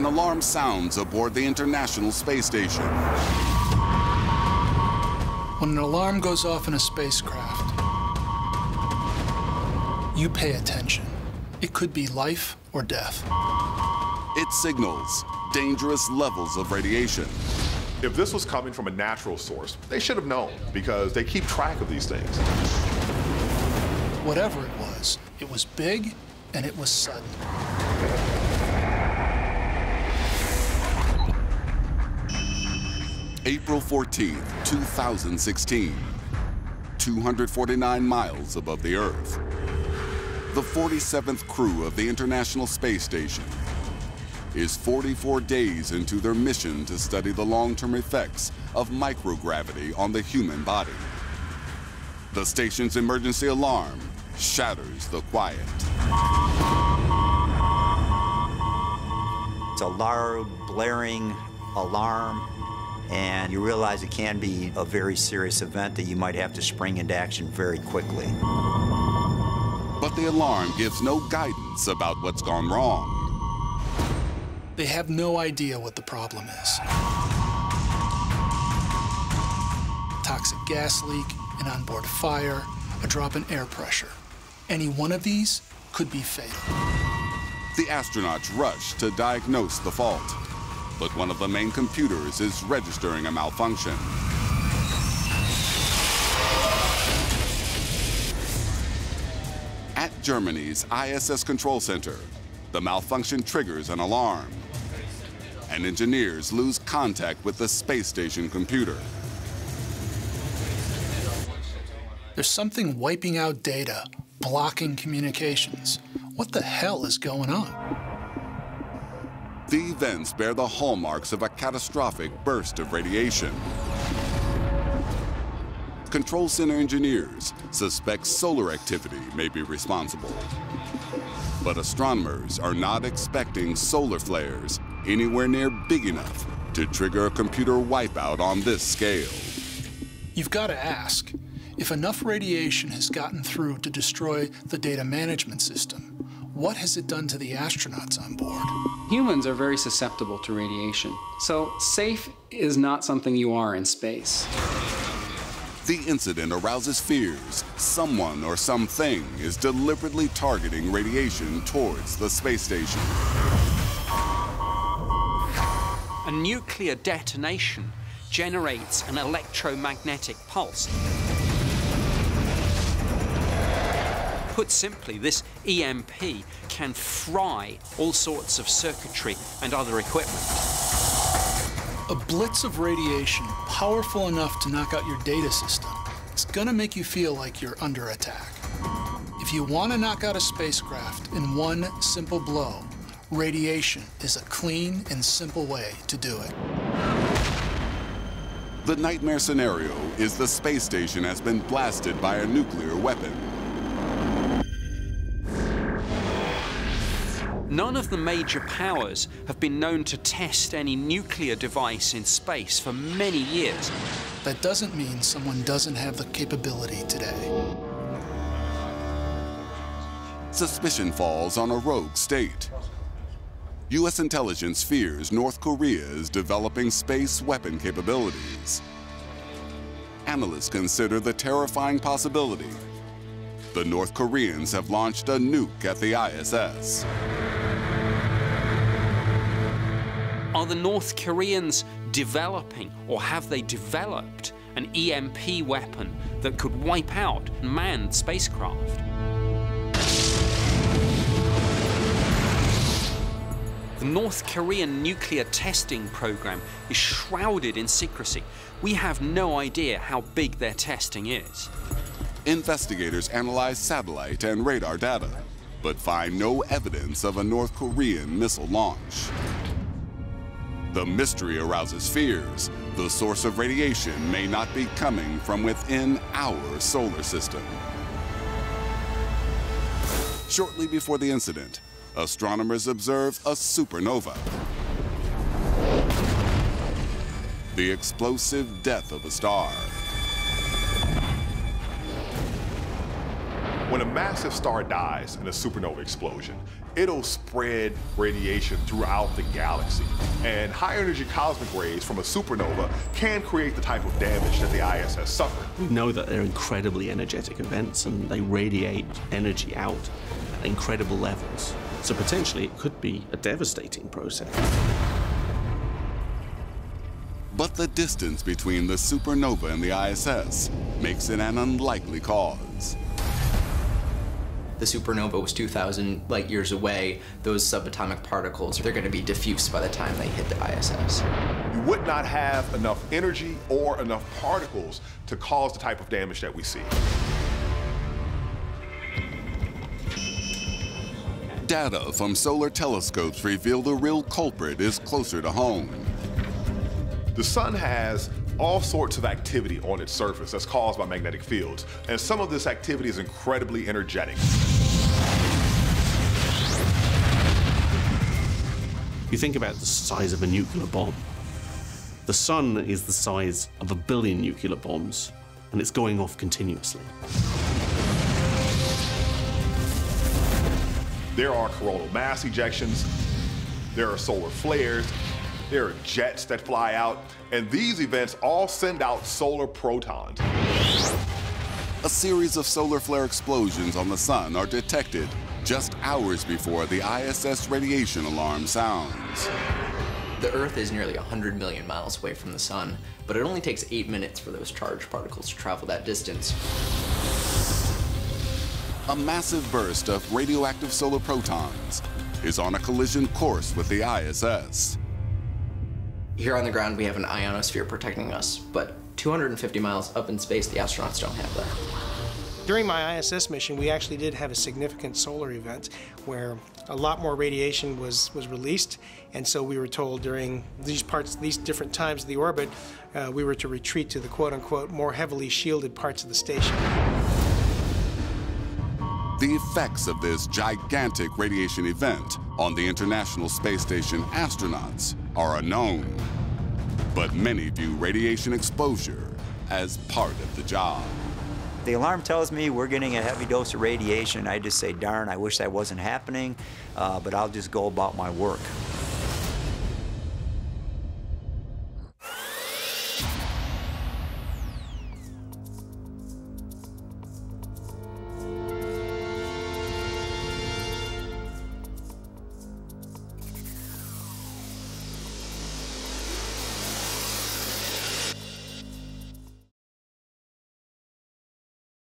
An alarm sounds aboard the International Space Station. When an alarm goes off in a spacecraft, you pay attention. It could be life or death. It signals dangerous levels of radiation. If this was coming from a natural source, they should have known because they keep track of these things. Whatever it was, it was big and it was sudden. April 14th, 2016. 249 miles above the Earth. The 47th crew of the International Space Station is 44 days into their mission to study the long-term effects of microgravity on the human body. The station's emergency alarm shatters the quiet. It's a loud, blaring alarm, and you realize it can be a very serious event that you might have to spring into action very quickly. But the alarm gives no guidance about what's gone wrong. They have no idea what the problem is. Toxic gas leak, an onboard fire, a drop in air pressure. Any one of these could be fatal. The astronauts rush to diagnose the fault, but one of the main computers is registering a malfunction. At Germany's ISS Control Center, the malfunction triggers an alarm, and engineers lose contact with the space station computer. There's something wiping out data, blocking communications. What the hell is going on? The events bear the hallmarks of a catastrophic burst of radiation. Control Center engineers suspect solar activity may be responsible. But astronomers are not expecting solar flares anywhere near big enough to trigger a computer wipeout on this scale. You've got to ask, if enough radiation has gotten through to destroy the data management system, what has it done to the astronauts on board? Humans are very susceptible to radiation, so safe is not something you are in space. The incident arouses fears someone or something is deliberately targeting radiation towards the space station. A nuclear detonation generates an electromagnetic pulse. Put simply, this EMP can fry all sorts of circuitry and other equipment. A blitz of radiation powerful enough to knock out your data system is gonna make you feel like you're under attack. If you wanna knock out a spacecraft in one simple blow, radiation is a clean and simple way to do it. The nightmare scenario is the space station has been blasted by a nuclear weapon. None of the major powers have been known to test any nuclear device in space for many years. That doesn't mean someone doesn't have the capability today. Suspicion falls on a rogue state. U.S. intelligence fears North Korea is developing space weapon capabilities. Analysts consider the terrifying possibility. The North Koreans have launched a nuke at the ISS. Are the North Koreans developing, or have they developed, an EMP weapon that could wipe out manned spacecraft? The North Korean nuclear testing program is shrouded in secrecy. We have no idea how big their testing is. Investigators analyze satellite and radar data, but find no evidence of a North Korean missile launch. The mystery arouses fears. The source of radiation may not be coming from within our solar system. Shortly before the incident, astronomers observed a supernova. The explosive death of a star. When a massive star dies in a supernova explosion, it'll spread radiation throughout the galaxy. And high energy cosmic rays from a supernova can create the type of damage that the ISS suffered. We know that they're incredibly energetic events and they radiate energy out at incredible levels. So potentially it could be a devastating process. But the distance between the supernova and the ISS makes it an unlikely cause. The supernova was 2,000 light years away. Those subatomic particles, they're going to be diffuse by the time they hit the ISS. You would not have enough energy or enough particles to cause the type of damage that we see. Data from solar telescopes reveal the real culprit is closer to home. The sun has all sorts of activity on its surface that's caused by magnetic fields, and some of this activity is incredibly energetic. You think about the size of a nuclear bomb. The sun is the size of a billion nuclear bombs, and it's going off continuously. There are coronal mass ejections, there are solar flares, there are jets that fly out, and these events all send out solar protons. A series of solar flare explosions on the sun are detected just hours before the ISS radiation alarm sounds. The Earth is nearly 100 million miles away from the Sun, but it only takes eight minutes for those charged particles to travel that distance. A massive burst of radioactive solar protons is on a collision course with the ISS. Here on the ground, we have an ionosphere protecting us, but 250 miles up in space, the astronauts don't have that. During my ISS mission, we actually did have a significant solar event where a lot more radiation was, was released, and so we were told during these parts, these different times of the orbit, uh, we were to retreat to the quote-unquote more heavily shielded parts of the station. The effects of this gigantic radiation event on the International Space Station astronauts are unknown, but many view radiation exposure as part of the job. The alarm tells me we're getting a heavy dose of radiation. I just say, darn, I wish that wasn't happening, uh, but I'll just go about my work.